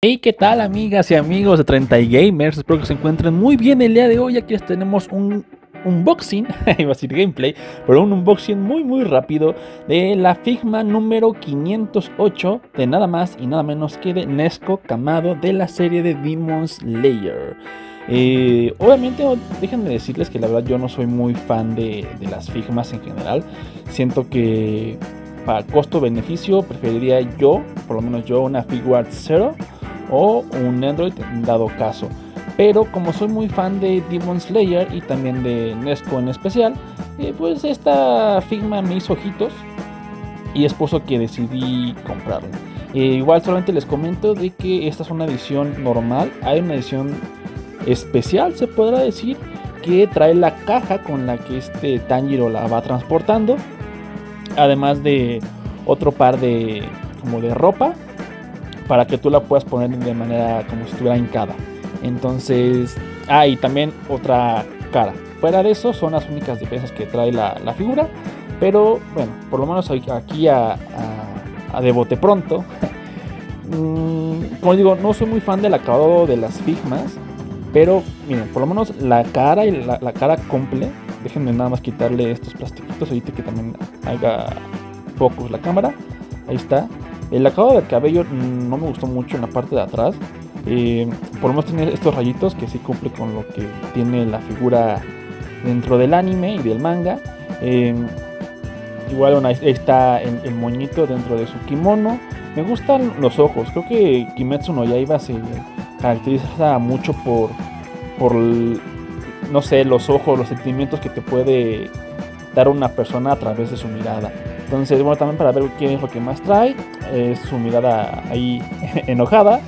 Hey, ¿qué tal amigas y amigos de 30 Gamers? Espero que se encuentren muy bien el día de hoy. Aquí tenemos un unboxing, iba a decir gameplay, pero un unboxing muy muy rápido de la Figma número 508 de nada más y nada menos que de Nesco Kamado de la serie de Demon Slayer. Eh, obviamente, déjenme decirles que la verdad yo no soy muy fan de, las Figmas en general. Siento que para costo-beneficio preferiría yo, por lo menos yo, una Figuart Zero o un Android dado caso. Pero como soy muy fan de Demon Slayer y también de Nesco en especial, eh, pues esta Figma me hizo ojitos y es por eso que decidí comprarla. Eh, igual solamente les comento de que esta es una edición normal, hay una edición especial se podrá decir que trae la caja con la que este Tanjiro la va transportando, además de otro par de como de ropa para que tú la puedas poner de manera como si estuviera hincada. Entonces, ah, y también otra cara. Fuera de eso, son las únicas diferencias que trae la, figura. Pero bueno, por lo menos aquí a, a, de bote pronto. Mm, como digo, no soy muy fan del acabado de las figmas. Pero miren, por lo menos la cara y la, cara comple. Déjenme nada más quitarle estos plastiquitos ahorita que también haga focus la cámara. Ahí está. El acabado del cabello no me gustó mucho en la parte de atrás. Eh, por lo menos tiene estos rayitos que sí cumple con lo que tiene la figura dentro del anime y del manga. Eh, igual está el, moñito dentro de su kimono. Me gustan los ojos. Creo que Kimetsu no Yaiba se caracteriza mucho por, por no sé, los ojos, los sentimientos que te puede dar una persona a través de su mirada. Entonces, bueno, también para ver qué es lo que más trae, es su mirada ahí enojada.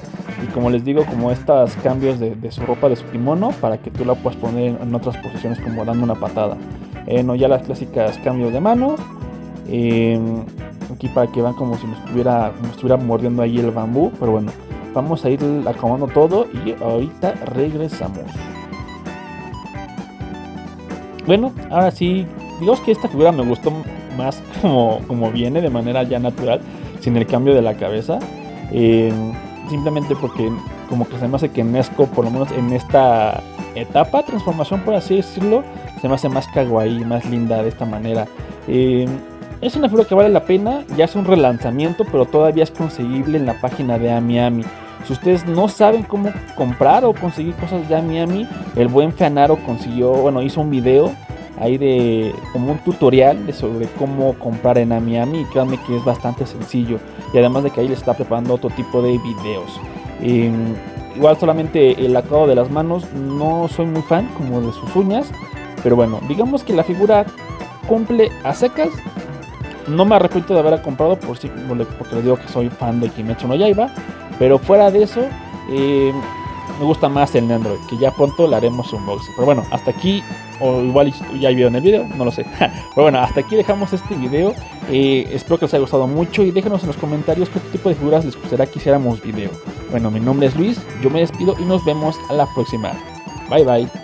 Y como les digo, como estos cambios de, su ropa, de su kimono, para que tú la puedas poner en otras posiciones como dando una patada. Eh, no, ya las clásicas cambios de mano. Em, aquí para que vean como si me estuviera, estuviera mordiendo ahí el bambú. Pero bueno, vamos a ir acomodando todo y ahorita regresamos. Bueno, ahora sí, digamos que esta figura me gustó más como, como viene, de manera ya natural, sin el cambio de la cabeza. Eh, simplemente porque como que se me hace que Nesco, por lo menos en esta etapa, transformación por así decirlo, se me hace más kawaii, más linda de esta manera. Eh, es una figura que vale la pena, ya es un relanzamiento, pero todavía es conseguible en la página de Amiami. Si ustedes no saben cómo comprar o conseguir cosas de Amiami, el buen Feanaro consiguió, bueno, hizo un video ahí de como un tutorial de sobre cómo comprar en Amiami créanme que es bastante sencillo y además de que ahí les está preparando otro tipo de videos. Em, igual solamente el acabado de las manos no soy muy fan como de sus uñas pero bueno digamos que la figura cumple a secas. No me arrepiento de haberla comprado por porque les digo que soy fan de Kimetsu no Yaiba pero fuera de eso eh, me gusta más el Android, que ya pronto le haremos un unboxing. Pero bueno, hasta aquí, o igual ya vieron el video, no lo sé. Pero bueno, hasta aquí dejamos este video. Eh, espero que les haya gustado mucho y déjenos en los comentarios qué tipo de figuras les gustaría que hiciéramos video. Bueno, mi nombre es Luis, yo me despido y nos vemos a la próxima. Bye bye.